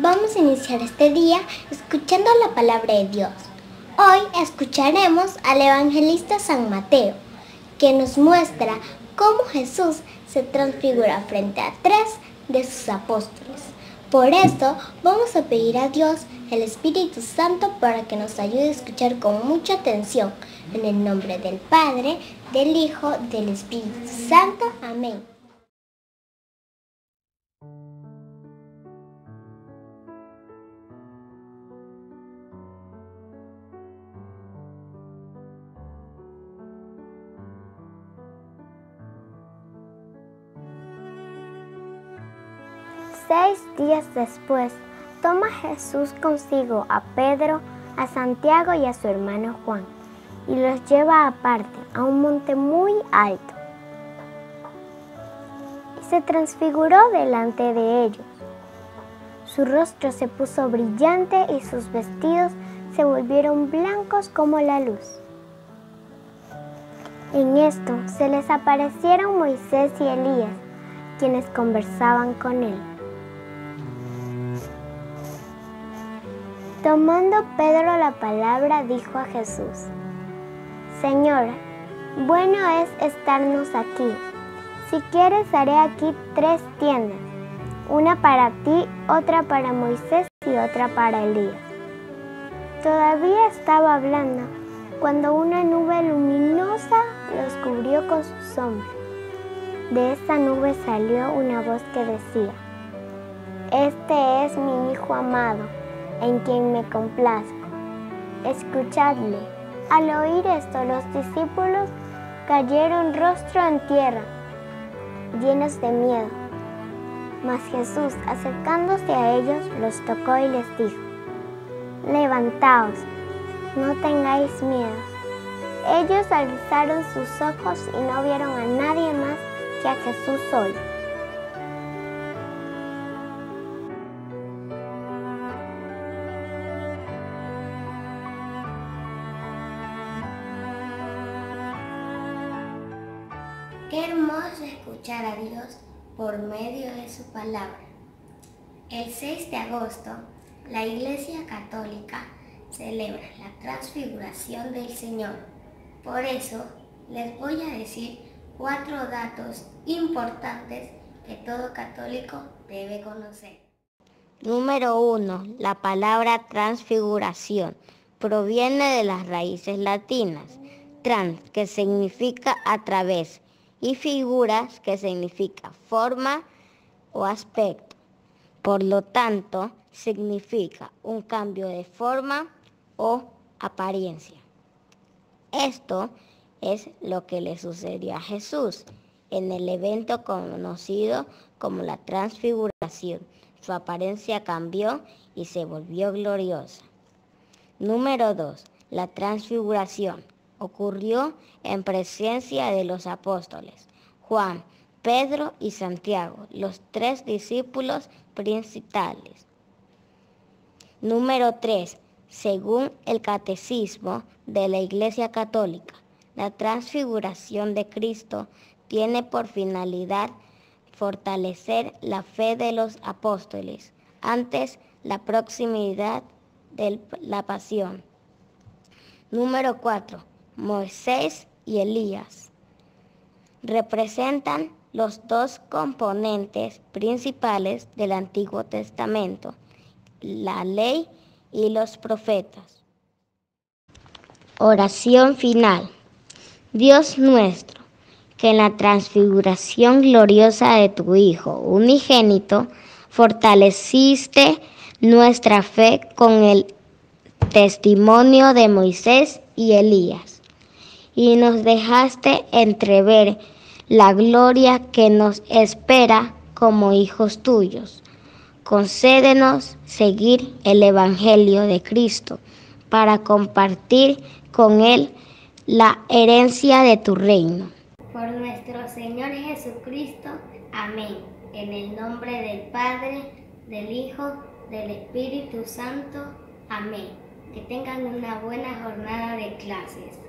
Vamos a iniciar este día escuchando la palabra de Dios. Hoy escucharemos al evangelista San Mateo, que nos muestra cómo Jesús se transfigura frente a tres de sus apóstoles. Por esto vamos a pedir a Dios el Espíritu Santo para que nos ayude a escuchar con mucha atención. En el nombre del Padre, del Hijo, del Espíritu Santo. Amén. Seis días después, toma Jesús consigo a Pedro, a Santiago y a su hermano Juan, y los lleva aparte a un monte muy alto. Y se transfiguró delante de ellos. Su rostro se puso brillante y sus vestidos se volvieron blancos como la luz. En esto se les aparecieron Moisés y Elías, quienes conversaban con él. Tomando Pedro la palabra, dijo a Jesús, Señor, bueno es estarnos aquí. Si quieres, haré aquí tres tiendas, una para ti, otra para Moisés y otra para Elías. Todavía estaba hablando cuando una nube luminosa los cubrió con su sombra. De esa nube salió una voz que decía, Este es mi Hijo amado en quien me complazco. Escuchadle. Al oír esto, los discípulos cayeron rostro en tierra, llenos de miedo. Mas Jesús, acercándose a ellos, los tocó y les dijo, Levantaos, no tengáis miedo. Ellos alzaron sus ojos y no vieron a nadie más que a Jesús solo. Qué hermoso escuchar a Dios por medio de su palabra. El 6 de agosto, la Iglesia Católica celebra la transfiguración del Señor. Por eso, les voy a decir cuatro datos importantes que todo católico debe conocer. Número 1. La palabra transfiguración proviene de las raíces latinas. Trans, que significa a través, y figuras que significa forma o aspecto. Por lo tanto, significa un cambio de forma o apariencia. Esto es lo que le sucedió a Jesús en el evento conocido como la transfiguración. Su apariencia cambió y se volvió gloriosa. Número 2. La transfiguración ocurrió en presencia de los apóstoles, Juan, Pedro y Santiago, los tres discípulos principales. Número 3. Según el catecismo de la Iglesia Católica, la transfiguración de Cristo tiene por finalidad fortalecer la fe de los apóstoles antes la proximidad de la pasión. Número 4. Moisés y Elías. Representan los dos componentes principales del Antiguo Testamento, la ley y los profetas. Oración final. Dios nuestro, que en la transfiguración gloriosa de tu Hijo unigénito fortaleciste nuestra fe con el testimonio de Moisés y Elías y nos dejaste entrever la gloria que nos espera como hijos tuyos. Concédenos seguir el Evangelio de Cristo para compartir con Él la herencia de tu reino. Por nuestro Señor Jesucristo. Amén. En el nombre del Padre, del Hijo, del Espíritu Santo. Amén. Que tengan una buena jornada de clases.